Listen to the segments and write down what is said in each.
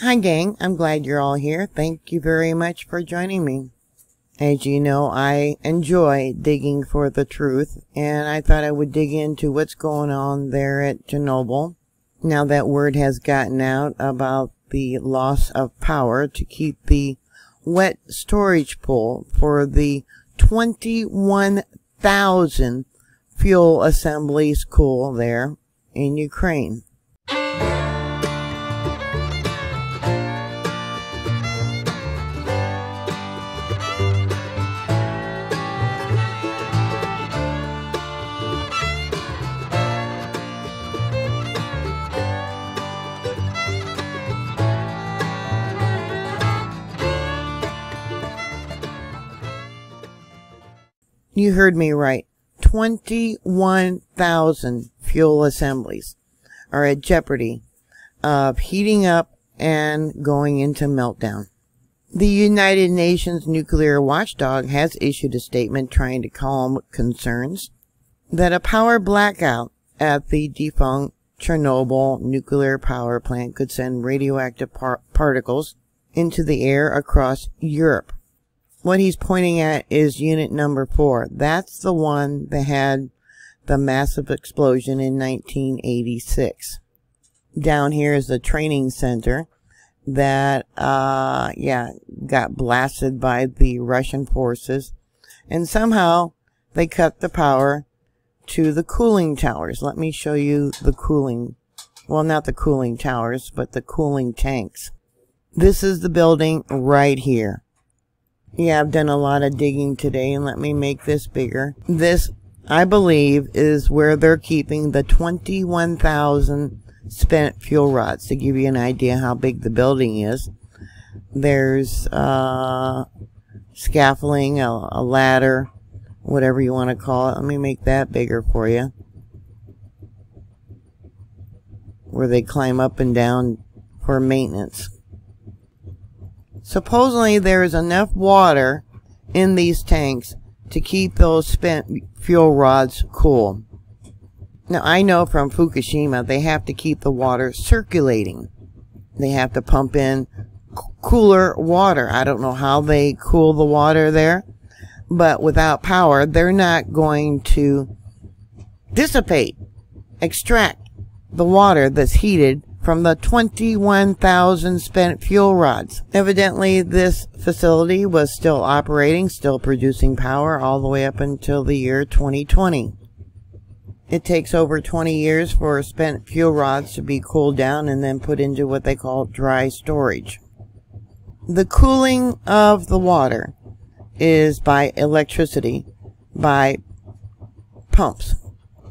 Hi, gang. I'm glad you're all here. Thank you very much for joining me. As you know, I enjoy digging for the truth, and I thought I would dig into what's going on there at Chernobyl. Now that word has gotten out about the loss of power to keep the wet storage pool for the 21,000 fuel assemblies cool there in Ukraine. You heard me right. 21,000 fuel assemblies are at jeopardy of heating up and going into meltdown. The United Nations nuclear watchdog has issued a statement trying to calm concerns that a power blackout at the defunct Chernobyl nuclear power plant could send radioactive par particles into the air across Europe what he's pointing at is unit number four. That's the one that had the massive explosion in 1986. Down here is the training center that, uh, yeah, got blasted by the Russian forces. And somehow they cut the power to the cooling towers. Let me show you the cooling, well, not the cooling towers, but the cooling tanks. This is the building right here. Yeah, I've done a lot of digging today and let me make this bigger. This, I believe, is where they're keeping the 21,000 spent fuel rods to give you an idea how big the building is. There's, uh, scaffolding, a, a ladder, whatever you want to call it. Let me make that bigger for you. Where they climb up and down for maintenance. Supposedly there is enough water in these tanks to keep those spent fuel rods cool. Now I know from Fukushima they have to keep the water circulating. They have to pump in cooler water. I don't know how they cool the water there, but without power they're not going to dissipate, extract the water that's heated from the 21,000 spent fuel rods. Evidently, this facility was still operating, still producing power all the way up until the year 2020. It takes over 20 years for spent fuel rods to be cooled down and then put into what they call dry storage. The cooling of the water is by electricity, by pumps.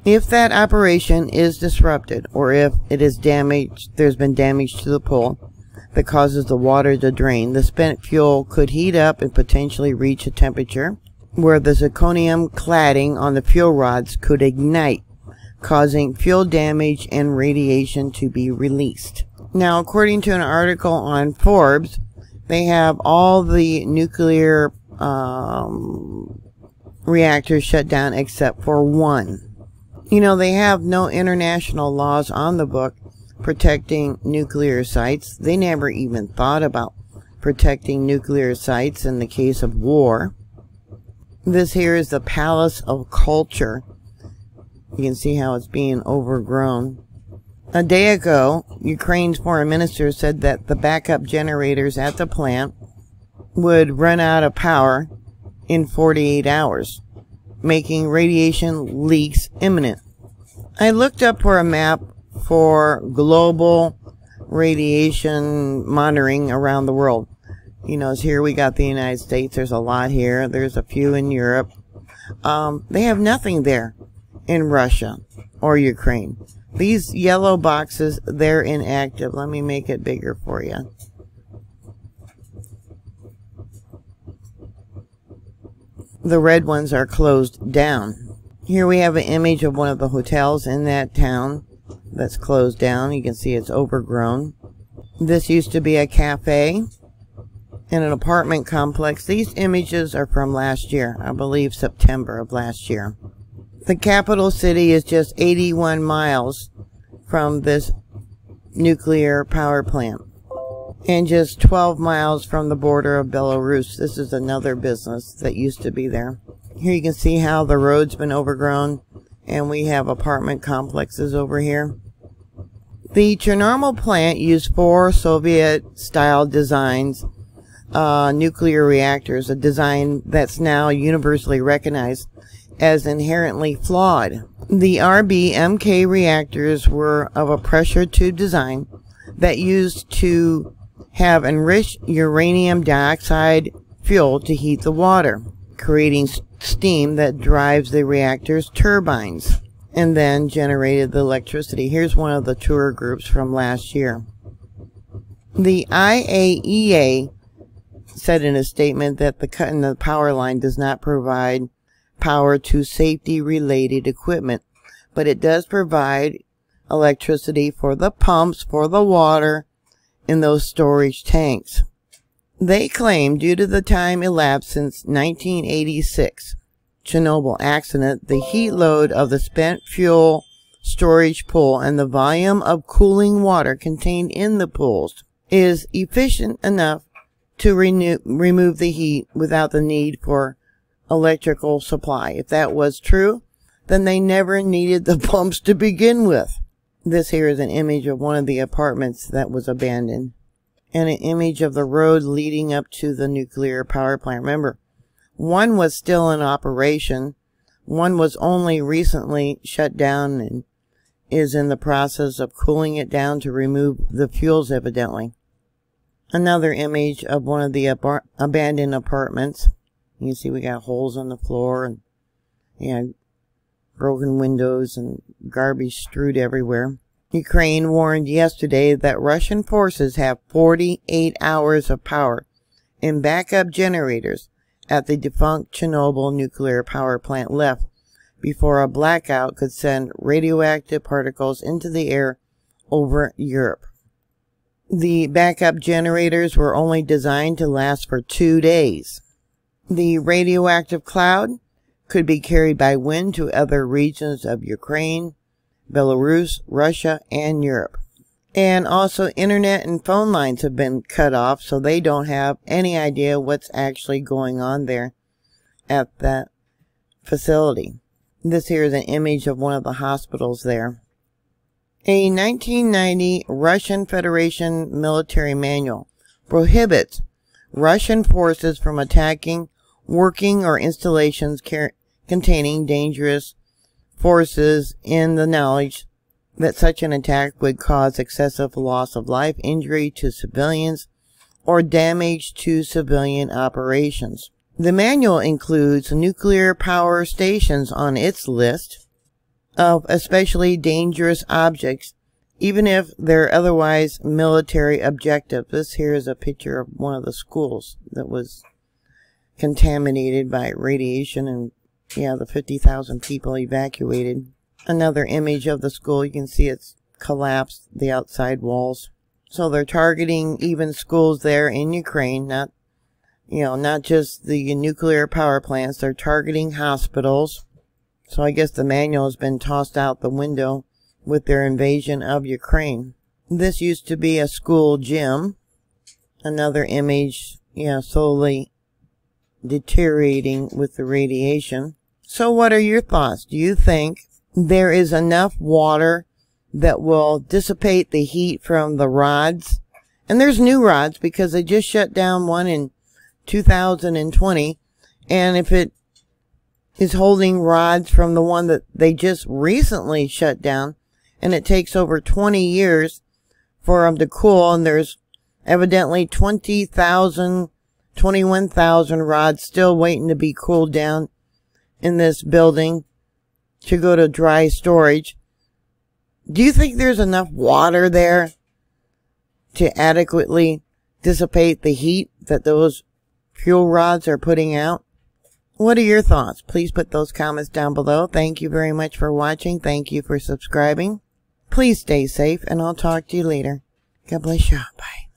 If that operation is disrupted or if it is damaged, there's been damage to the pool that causes the water to drain, the spent fuel could heat up and potentially reach a temperature where the zirconium cladding on the fuel rods could ignite, causing fuel damage and radiation to be released. Now, according to an article on Forbes, they have all the nuclear um, reactors shut down except for one. You know, they have no international laws on the book protecting nuclear sites. They never even thought about protecting nuclear sites in the case of war. This here is the Palace of Culture. You can see how it's being overgrown. A day ago, Ukraine's foreign minister said that the backup generators at the plant would run out of power in 48 hours making radiation leaks imminent. I looked up for a map for global radiation monitoring around the world. You know, here we got the United States. There's a lot here. There's a few in Europe. Um, they have nothing there in Russia or Ukraine. These yellow boxes, they're inactive. Let me make it bigger for you. The red ones are closed down. Here we have an image of one of the hotels in that town that's closed down. You can see it's overgrown. This used to be a cafe and an apartment complex. These images are from last year, I believe September of last year. The capital city is just 81 miles from this nuclear power plant. And just 12 miles from the border of Belarus. This is another business that used to be there. Here you can see how the road's been overgrown and we have apartment complexes over here. The Chernobyl plant used four Soviet-style designs, uh, nuclear reactors, a design that's now universally recognized as inherently flawed. The RBMK reactors were of a pressure tube design that used to have enriched uranium dioxide fuel to heat the water, creating steam that drives the reactor's turbines and then generated the electricity. Here's one of the tour groups from last year. The IAEA said in a statement that the cut in the power line does not provide power to safety related equipment, but it does provide electricity for the pumps for the water in those storage tanks. They claim due to the time elapsed since 1986 Chernobyl accident, the heat load of the spent fuel storage pool and the volume of cooling water contained in the pools is efficient enough to renew, remove the heat without the need for electrical supply. If that was true, then they never needed the pumps to begin with. This here is an image of one of the apartments that was abandoned and an image of the road leading up to the nuclear power plant. Remember, one was still in operation. One was only recently shut down and is in the process of cooling it down to remove the fuels evidently. Another image of one of the ab abandoned apartments. You see we got holes on the floor and yeah, broken windows and garbage strewed everywhere. Ukraine warned yesterday that Russian forces have 48 hours of power in backup generators at the defunct Chernobyl nuclear power plant left before a blackout could send radioactive particles into the air over Europe. The backup generators were only designed to last for two days. The radioactive cloud could be carried by wind to other regions of Ukraine, Belarus, Russia, and Europe. And also internet and phone lines have been cut off, so they don't have any idea what's actually going on there at that facility. This here is an image of one of the hospitals there. A 1990 Russian Federation military manual prohibits Russian forces from attacking working or installations containing dangerous forces in the knowledge that such an attack would cause excessive loss of life, injury to civilians, or damage to civilian operations. The manual includes nuclear power stations on its list of especially dangerous objects, even if they're otherwise military objective. This here is a picture of one of the schools that was contaminated by radiation and yeah, the 50,000 people evacuated. Another image of the school, you can see it's collapsed, the outside walls. So they're targeting even schools there in Ukraine, not, you know, not just the nuclear power plants. They're targeting hospitals. So I guess the manual has been tossed out the window with their invasion of Ukraine. This used to be a school gym. Another image, yeah, slowly deteriorating with the radiation. So what are your thoughts? Do you think there is enough water that will dissipate the heat from the rods? And there's new rods because they just shut down one in 2020. And if it is holding rods from the one that they just recently shut down, and it takes over 20 years for them to cool, and there's evidently 20,000 21,000 rods still waiting to be cooled down in this building to go to dry storage. Do you think there's enough water there to adequately dissipate the heat that those fuel rods are putting out? What are your thoughts? Please put those comments down below. Thank you very much for watching. Thank you for subscribing. Please stay safe and I'll talk to you later. God bless you. Bye.